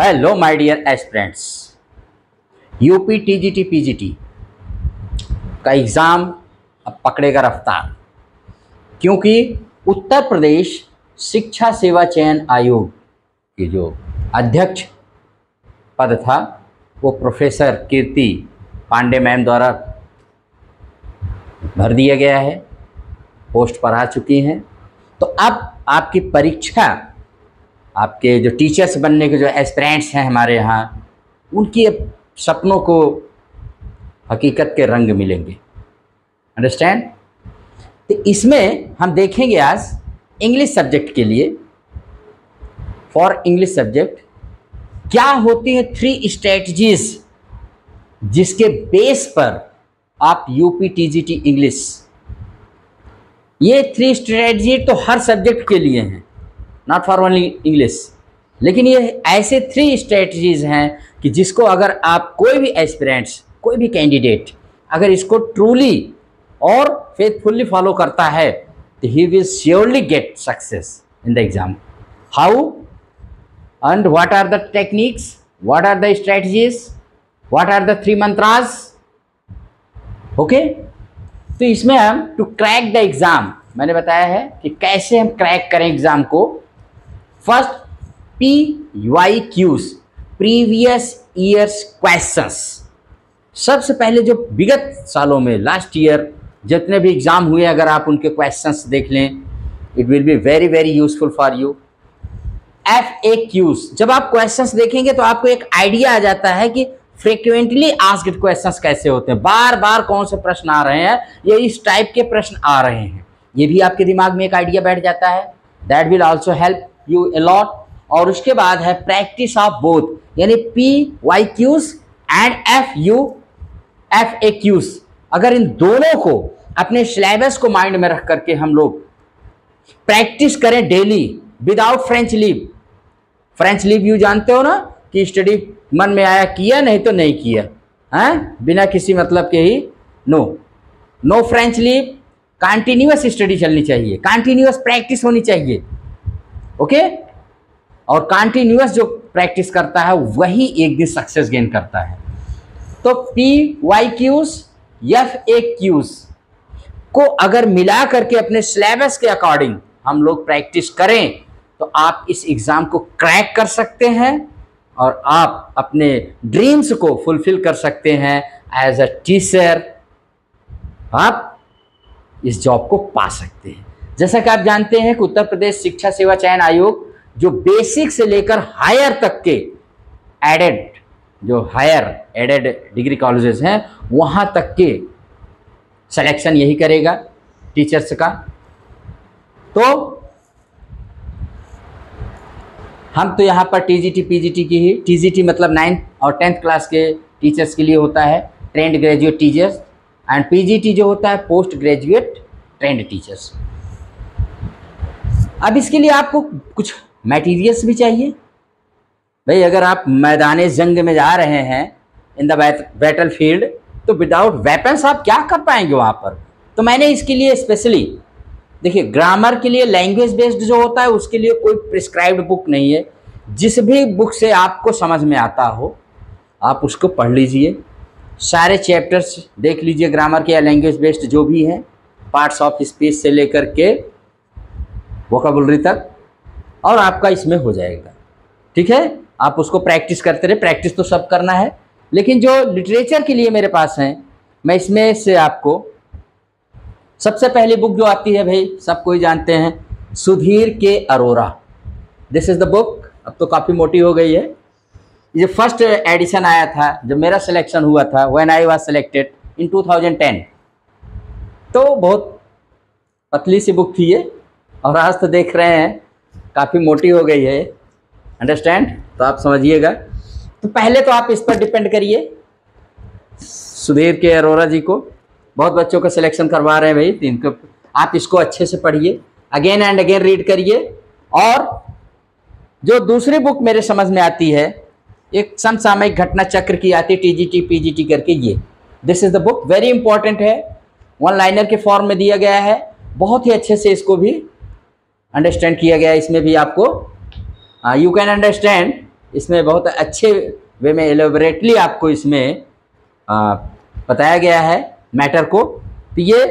Hello my dear aspirants UP TGT PGT का exam अब पकड़ेगा रफ्तार। क्योंकि उत्तर प्रदेश शिक्षा सेवा चयन आयोग के जो अध्यक्ष पद था, वो प्रोफेसर कीर्ति पांडे मैम द्वारा भर दिया गया है, पोस्ट पर आ चुकी हैं। तो अब आपकी परीक्षा आपके जो टीचर्स बनने के जो एस्पिरेंट्स हैं हमारे यहाँ, उनकी सपनों को हकीकत के रंग मिलेंगे। अंडरस्टैंड तो इसमें हम देखेंगे आज इंग्लिश सब्जेक्ट के लिए फॉर इंग्लिश सब्जेक्ट क्या होती है थ्री स्ट्रेटजीज जिसके बेस पर आप यूपी टीजीटी इंग्लिश ये थ्री स्ट्रेटजी तो हर सब्जेक्ट के लिए हैं। नॉट फॉर ओनली इंग्लिश लेकिन ये ऐसे थ्री स्ट्रेटजीज हैं कि जिसको अगर आप कोई भी एस्पिरेंट्स कोई भी कैंडिडेट अगर इसको ट्रूली और फेथफुल्ली फॉलो करता है तो he will surely get success in the exam how and what are the techniques what are the strategies what are the three mantras okay तो इसमें हम टू क्रैक द एग्ज़ाम मैंने बताया है कि कैसे हम क्रैक करें एग्ज़ाम को first P Y Qs previous years questions सबसे पहले जो विगत सालों में लास्ट ईयर जितने भी एग्ज़ाम हुए, अगर आप उनके क्वेश्चंस देख लें it will be very very useful for you F A Qs जब आप क्वेश्चंस देखेंगे तो आपको एक आइडिया आ जाता है कि फ्रिक्वेंटली आस्क्ड क्वेश्चंस कैसे होते हैं। बार बार कौन से प्रश्न आ रहे हैं, ये इस टाइप के प्रश्न आ रहे हैं। ये भी आपके दिमाग में एक आइडिया बैठ जाता है। That will also help you a lot और उसके बाद है प्रैक्टिस ऑफ़ बोथ यानी P Y Qs and F U F A Qs अगर इन दोनों को अपने सिलेबस को माइंड में रख करके हम लोग प्रैक्टिस करें daily without French leave French leave you जानते हो ना कि स्टडी मन में आया किया, नहीं तो नहीं किया। है? बिना किसी मतलब के ही। No no French leave continuous study चलनी चाहिए। कंटिन्यूस प्रैक्टिस होनी चाहिए। ओके? और कंटिन्यूस जो प्रैक्टिस करता है, वही एक दिन सक्सेस गेन करता है। तो P Y Qs F A Qs को अगर मिला करके अपने सिलेबस के अकॉर्डिंग हम लोग प्रैक्टिस करें तो आप इस एग्ज़ाम को क्रैक कर सकते हैं और आप अपने ड्रीम्स को फुलफिल कर सकते हैं एज अ टीचर आप इस जॉब को पा सकते हैं। जैसा कि आप जानते हैं कि उत्तर प्रदेश शिक्षा सेवा चयन आयोग जो बेसिक से लेकर हायर तक के एडेड जो हायर एडेड डिग्री कॉलेजेस हैं, वहाँ तक के सिलेक्शन यही करेगा टीचर्स का। तो हम तो यहाँ पर टीजीटी पीजीटी की ही टीजीटी मतलब नाइन्थ और टेंथ क्लास के टीचर्स के लिए होता है trained graduate teachers and PGT जो होता है पोस्ट ग्रेजुएट ट्रेंड टीचर्स अब इसके लिए आपको कुछ मटेरियल्स भी चाहिए। भाई, अगर आप मैदान, जंग में जा रहे हैं इन द बैटल फ़ील्ड तो विदाउट वेपन्स आप क्या कर पाएँगे वहाँ पर? तो मैंने इसके लिए स्पेशली देखिए ग्रामर के लिए लैंग्वेज बेस्ड जो होता है, उसके लिए कोई प्रिस्क्राइब्ड बुक नहीं है। जिस भी बुक से आपको समझ में आता हो, आप उसको पढ़ लीजिए। सारे चैप्टर्स देख लीजिए ग्रामर के या लैंग्वेज बेस्ड जो भी हैं पार्ट्स ऑफ़ स्पीच से लेकर के वोकाबुलरी तक, और आपका इसमें हो जाएगा। ठीक है? आप उसको प्रैक्टिस करते रहे प्रैक्टिस तो सब करना है, लेकिन जो लिटरेचर के लिए मेरे पास हैं, मैं इसमें से आपको सबसे पहली बुक जो आती है भाई, सब कोई जानते हैं, Sudhir K Arora. This is the book अब तो काफ़ी मोटी हो गई है। ये फ़र्स्ट एडिशन आया था, जब मेरा सिलेक्शन हुआ था when I was selected in 2010 तो बहुत पतली सी बुक थी ये। और आज तो देख रहे हैं, काफ़ी मोटी हो गई है अंडरस्टैंड तो आप समझिएगा। तो पहले तो आप इस पर डिपेंड करिए। सुधीर के अरोरा जी को, बहुत बच्चों का सिलेक्शन करवा रहे हैं भाई तो इनको, आप इसको अच्छे से पढ़िए। अगेन एंड अगेन रीड करिए। और जो दूसरी बुक मेरे समझ में आती है, एक समसामयिक घटना चक्र की आती टीजीटी पीजीटी करके ये। This is the book very important है। वन लाइनर के फॉर्म में दिया गया है। बहुत ही अच्छे से इसको भी अंडरस्टैंड किया गया इसमें भी आपको यू कैन अंडरस्टैंड इसमें बहुत अच्छे वे में एलोबरेटली आपको इसमें आ, बताया गया है मैटर को। तो ये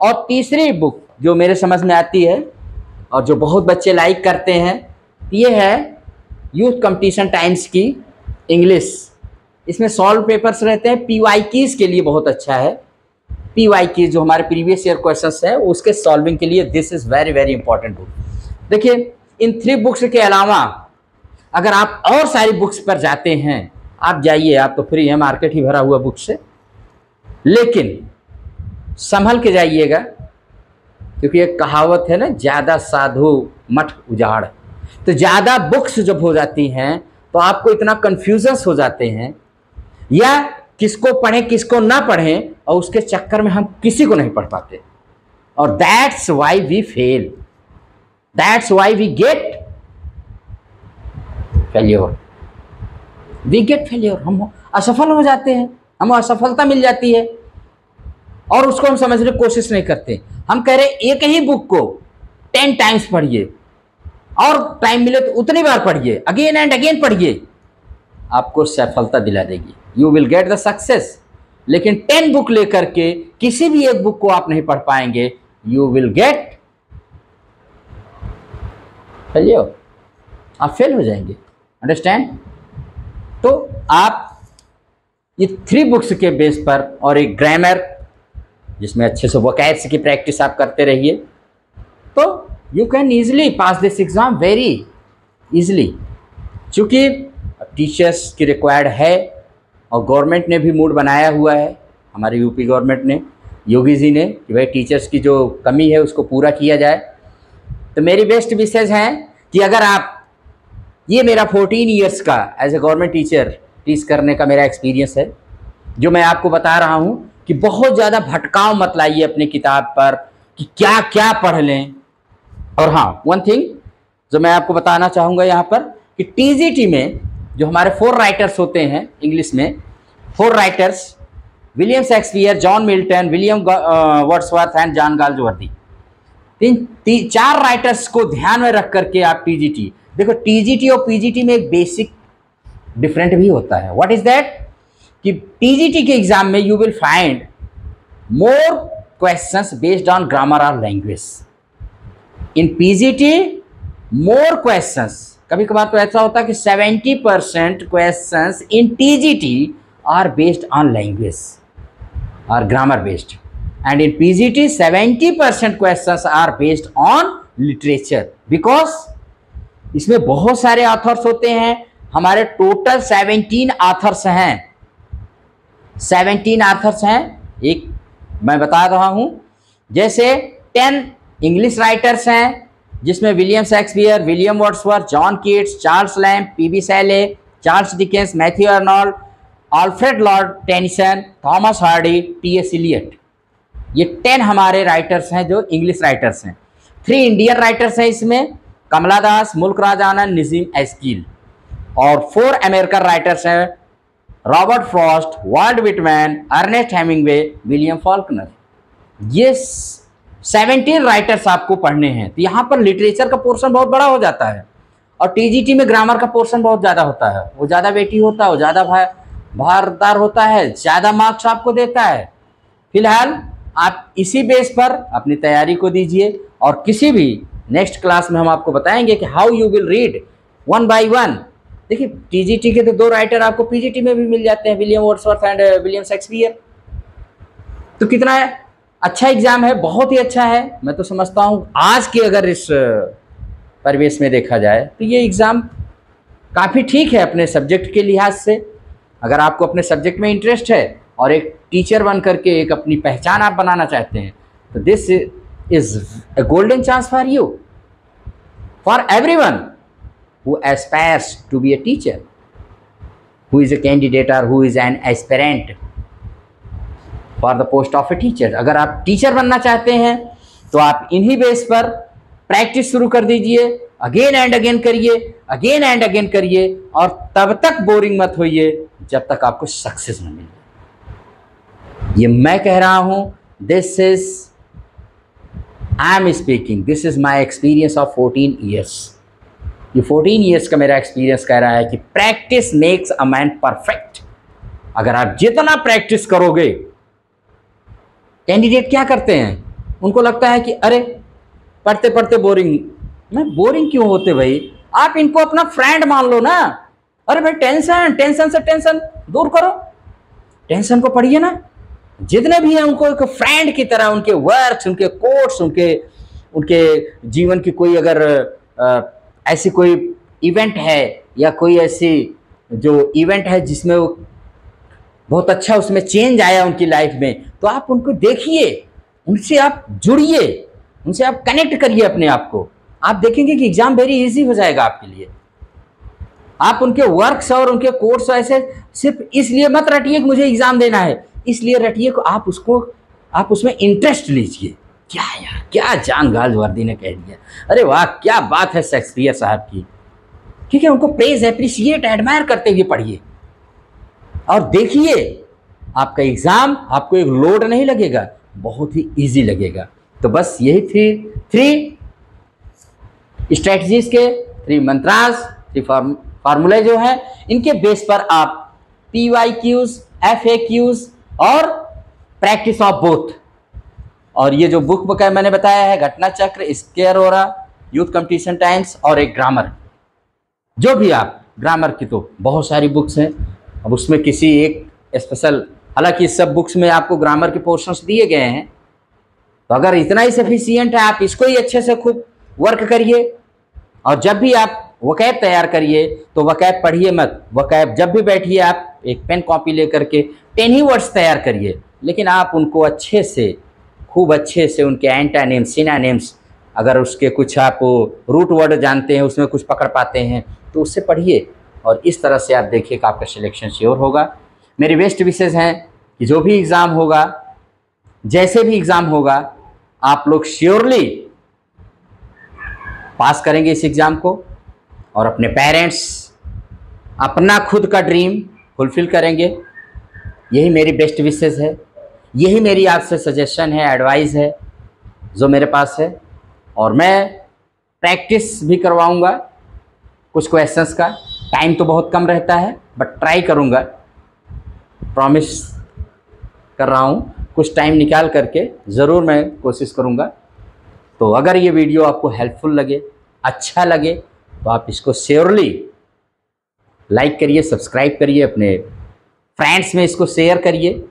और तीसरी बुक जो मेरे समझ में आती है और जो बहुत बच्चे लाइक करते हैं ये है यूथ कंपटीशन टाइम्स की इंग्लिश इसमें सॉल्व पेपर्स रहते हैं पी वाई कीज़ के लिए बहुत अच्छा है। पी वाई कीज जो हमारे प्रीवियस ईयर क्वेश्चन है उसके सॉल्विंग के लिए this is very very important book देखिए, इन थ्री बुक्स के अलावा अगर आप और सारी बुक्स पर जाते हैं, आप जाइए, आप तो फ्री है मार्केट ही भरा हुआ बुक से लेकिन संभल के जाइएगा, क्योंकि एक कहावत है ना, ज़्यादा साधु मठ उजाड़। तो ज़्यादा बुक्स जब हो जाती हैं तो आपको इतना कन्फ्यूजन्स हो जाते हैं। या किसको पढ़ें, किसको ना पढ़ें, और उसके चक्कर में हम किसी को नहीं पढ़ पाते। और that's why we fail that's why we get failure we get failure हम असफल हो जाते हैं। हमें असफलता मिल जाती है। और उसको हम समझने की कोशिश नहीं करते। हम कह रहे एक ही बुक को टेन टाइम्स पढ़िए। और टाइम मिले तो उतनी बार पढ़िए। अगेन एंड अगेन पढ़िए। आपको सफलता दिला देगी। You will get the success लेकिन टेन बुक लेकर के किसी भी एक बुक को आप नहीं पढ़ पाएँगे। यू विल गेट फेलियर आप फेल हो जाएँगे अंडरस्टैंड तो आप ये थ्री बुक्स के बेस पर और एक ग्रामर जिसमें अच्छे से वोकैब्स की प्रैक्टिस आप करते रहिए तो you can easily pass this exam very easily चूँकि टीचर्स की रिक्वायर्ड है और गवर्नमेंट ने भी मूड बनाया हुआ है, हमारे यूपी गवर्नमेंट ने योगी जी ने कि भाई टीचर्स की जो कमी है उसको पूरा किया जाए। तो मेरी बेस्ट विशेज है कि अगर आप, ये मेरा फोर्टीन ईयर्स का as a government teacher teach करने का मेरा एक्सपीरियंस है, जो मैं आपको बता रहा हूँ कि बहुत ज़्यादा भटकाव मत लाइए अपनी किताब पर कि क्या क्या पढ़ लें। और हाँ वन थिंग जो मैं आपको बताना चाहूँगा यहाँ पर कि टीजीटी में जो हमारे फोर राइटर्स होते हैं इंग्लिश में four writers William Shakespeare John Milton William Wordsworth and John Galsworthy तीन चार राइटर्स को ध्यान में रख करके आप टीजीटी देखो टीजीटी और पीजीटी में बेसिक डिफरेंट भी होता है। व्हाट इज़ दैट कि टीजीटी के एग्ज़ाम में you will find more questions based on grammar और language in PGT more questions कभी कभार तो ऐसा होता है कि 70 percent question in TGT are based on language और grammar based and in PGT 70 percent question are based on literature because इसमें बहुत सारे ऑथर्स होते हैं। हमारे टोटल 17 ऑथर्स हैं। 17 ऑथर्स हैं। एक मैं बता रहा हूँ। जैसे 10 इंग्लिश राइटर्स हैं, जिसमें William Shakespeare William Wordsworth John Keats Charles Lamb P B Shelley Charles Dickens Matthew Arnold Alfred Lord Tennyson Thomas Hardy T S Eliot ये टेन हमारे राइटर्स हैं जो इंग्लिश राइटर्स हैं। थ्री इंडियन राइटर्स हैं इसमें, कमला दास, मुल्क राज आनंद, निजीम एस्कील। और फोर अमेरिकन राइटर्स हैं, Robert Frost Walt Whitman, Ernest Hemingway, William Faulkner. ये सेवेंटीन राइटर्स आपको पढ़ने हैं। तो यहाँ पर लिटरेचर का पोर्शन बहुत बड़ा हो जाता है। और टीजीटी में ग्रामर का पोर्शन बहुत ज़्यादा होता है। वो ज़्यादा वेटी होता है, वो ज़्यादा भारदार होता है, ज़्यादा मार्क्स आपको देता है। फ़िलहाल आप इसी बेस पर अपनी तैयारी को दीजिए और किसी भी नेक्स्ट क्लास में हम आपको बताएँगे कि how you will read one by one देखिए टीजीटी के तो दो राइटर आपको पीजीटी में भी मिल जाते हैं William Wordsworth and William Shakespeare तो कितना है? अच्छा एग्ज़ाम है बहुत ही अच्छा है। मैं तो समझता हूँ आज के अगर इस uh, परिवेश में देखा जाए तो ये एग्ज़ाम काफ़ी ठीक है अपने सब्जेक्ट के लिहाज से। अगर आपको अपने सब्जेक्ट में इंटरेस्ट है और एक टीचर बन करके एक अपनी पहचान आप बनाना चाहते हैं तो this is a golden chance for you, for everyone who aspires to be a teacher, who is a candidate or who is an aspirant for the post of a teacher. अगर आप टीचर बनना चाहते हैं तो आप इन्हीं base पर practice शुरू कर दीजिए अगेन एंड अगेन करिए अगेन एंड अगेन करिए और तब तक बोरिंग मत होइए जब तक आपको सक्सेस न मिले ये मैं कह रहा हूँ this is I am speaking this is my experience of fourteen years ये फोर्टीन ईयर्स का मेरा एक्सपीरियंस कह रहा है कि practice makes a man perfect अगर आप जितना प्रैक्टिस करोगे कैंडिडेट क्या करते हैं? उनको लगता है कि अरे पढ़ते पढ़ते बोरिंग मैं बोरिंग क्यों होते भाई? आप इनको अपना फ्रेंड मान लो ना। अरे भाई टेंशन टेंशन से टेंशन दूर करो। टेंशन को पढ़िए ना। जितने भी हैं उनको एक फ्रेंड की तरह उनके वर्क्स उनके कोर्स उनके उनके जीवन की कोई अगर आ, ऐसी कोई इवेंट है या कोई ऐसी जो इवेंट है जिसमें वो बहुत अच्छा उसमें चेंज आया उनकी लाइफ में तो आप उनको देखिए उनसे आप जुड़िए उनसे आप कनेक्ट करिए अपने आप को। आप देखेंगे कि एग्ज़ाम वेरी इजी हो जाएगा आपके लिए। आप उनके वर्क्स और उनके कोर्स ऐसे सिर्फ़ इसलिए मत रटिए कि मुझे एग्ज़ाम देना है। इसलिए रटिए कि आप उसको, आप उसमें इंटरेस्ट लीजिए। क्या यार, क्या जान गाज वर्दी ने कह दिया? अरे वाह, क्या बात है शेक्सपियर साहब की। ठीक है, उनको प्रेज अप्रिशिएट एडमायर करते हुए पढ़िए। और देखिए, आपका एग्ज़ाम आपको एक लोड नहीं लगेगा, बहुत ही इजी लगेगा। तो बस यही थ्री थ्री स्ट्रेटजीज के थ्री मंत्रास थ्री फार्मूले जो हैं, इनके बेस पर आप P Y Qs F A Qs और प्रैक्टिस ऑफ़ बोथ और ये जो बुक है मैंने बताया है, घटना चक्र स्केयर हो यूथ कंपटीशन टाइम्स और एक ग्रामर जो भी आप ग्रामर की तो बहुत सारी बुक्स हैं। अब उसमें किसी एक स्पेशल हालाँकि इस सब बुक्स में आपको ग्रामर के पोर्शंस दिए गए हैं। तो अगर इतना ही सफिशियंट है, आप इसको ही अच्छे से खूब वर्क करिए। और जब भी आप वकैब तैयार करिए तो वकैब पढ़िए मत। वकैब जब भी बैठिए आप, एक पेन कॉपी लेकर के टेन ही वर्ड्स तैयार करिए। लेकिन आप उनको अच्छे से, खूब अच्छे से उनके एंटानेम्स, सिनानेम्स, अगर उसके कुछ आप रूट वर्ड जानते हैं, उसमें कुछ पकड़ पाते हैं तो उससे पढ़िए। और इस तरह से आप देखिए कि आपका सिलेक्शन श्योर होगा। मेरी बेस्ट विशेष हैं कि जो भी एग्ज़ाम होगा, जैसे भी एग्ज़ाम होगा, आप लोग श्योरली पास करेंगे इस एग्ज़ाम को। और अपने पेरेंट्स अपना खुद का ड्रीम फुलफिल करेंगे। यही मेरी बेस्ट विशेष है। यही मेरी आपसे सजेशन है एडवाइस है, जो मेरे पास है। और मैं प्रैक्टिस भी करवाऊँगा कुछ क्वेश्चंस का। टाइम तो बहुत कम रहता है बट ट्राई करूँगा। प्रॉमिस कर रहा हूँ, कुछ टाइम निकाल करके ज़रूर मैं कोशिश करूँगा। तो अगर ये वीडियो आपको हेल्पफुल लगे अच्छा लगे तो आप इसको श्योरली लाइक करिए सब्सक्राइब करिए, अपने फ्रेंड्स में इसको शेयर करिए।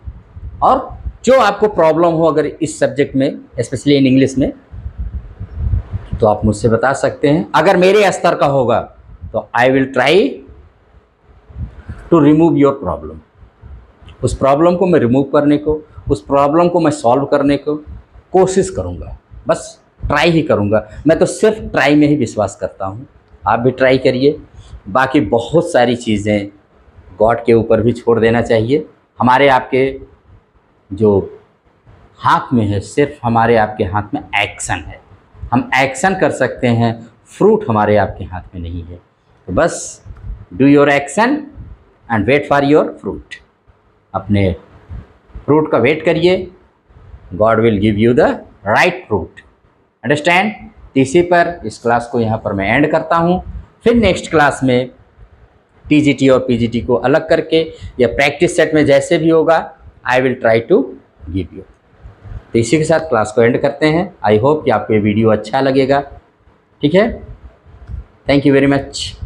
और जो आपको प्रॉब्लम हो अगर इस सब्जेक्ट में स्पेशली इन इंग्लिश में तो आप मुझसे बता सकते हैं। अगर मेरे स्तर का होगा तो I will try to remove your problem उस प्रॉब्लम को मैं रिमूव करने को, उस प्रॉब्लम को मैं सॉल्व करने को कोशिश करूँगा। बस ट्राई ही करूँगा। मैं तो सिर्फ़ ट्राई में ही विश्वास करता हूँ। आप भी ट्राई करिए। बाकी बहुत सारी चीज़ें गॉड के ऊपर भी छोड़ देना चाहिए। हमारे आपके जो हाथ में है, सिर्फ़ हमारे आपके हाथ में एक्शन है। हम एक्शन कर सकते हैं फ्रूट हमारे आपके हाथ में नहीं है। तो बस do your action and wait for your fruit अपने फ्रूट का वेट करिए। God will give you the right fruit understand इसी पर, इस क्लास को यहाँ पर मैं एंड करता हूँ। फिर नेक्स्ट क्लास में टी और पीजीटी को अलग करके, या प्रैक्टिस सेट में जैसे भी होगा I will try to give you तो इसी के साथ क्लास को एंड करते हैं। आई होप कि आपको ये वीडियो अच्छा लगेगा। ठीक है? Thank you very much